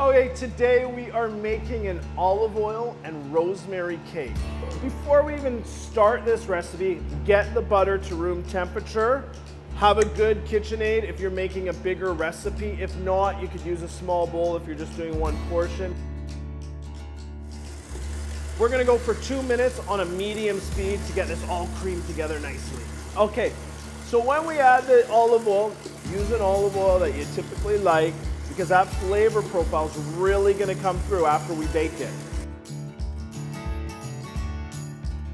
Okay, today we are making an olive oil and rosemary cake. Before we even start this recipe, get the butter to room temperature. Have a good KitchenAid if you're making a bigger recipe. If not, you could use a small bowl if you're just doing one portion. We're gonna go for two minutes on a medium speed to get this all creamed together nicely. Okay, so when we add the olive oil, use an olive oil that you typically like because that flavor profile is really gonna come through after we bake it.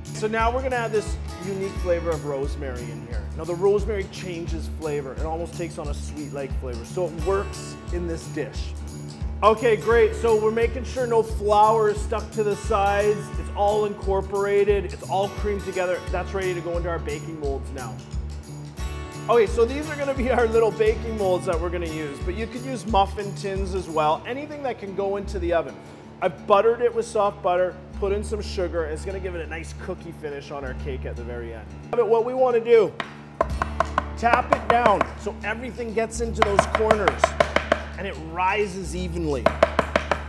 So now we're gonna add this unique flavor of rosemary in here. Now the rosemary changes flavor. It almost takes on a sweet-like flavor. So it works in this dish. Okay, great. So we're making sure no flour is stuck to the sides. It's all incorporated. It's all creamed together. That's ready to go into our baking molds now. Okay, so these are gonna be our little baking molds that we're gonna use, but you could use muffin tins as well, anything that can go into the oven. I've buttered it with soft butter, put in some sugar, it's gonna give it a nice cookie finish on our cake at the very end. But what we wanna do, tap it down so everything gets into those corners and it rises evenly.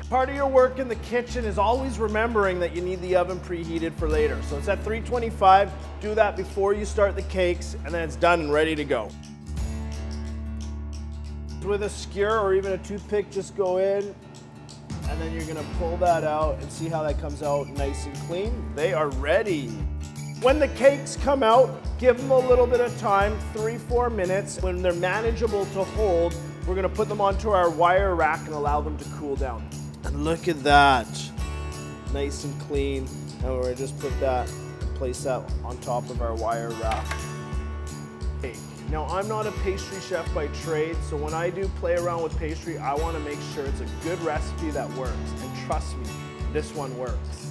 Part of your work in the kitchen is always remembering that you need the oven preheated for later. So it's at 325, do that before you start the cakes, and then it's done and ready to go. With a skewer or even a toothpick, just go in, and then you're gonna pull that out and see how that comes out nice and clean. They are ready. When the cakes come out, give them a little bit of time, three, four minutes. When they're manageable to hold, we're gonna put them onto our wire rack and allow them to cool down. And look at that, nice and clean. And we're just put that, place that on top of our wire. Cake. Now I'm not a pastry chef by trade, so when I do play around with pastry, I wanna make sure it's a good recipe that works. And trust me, this one works.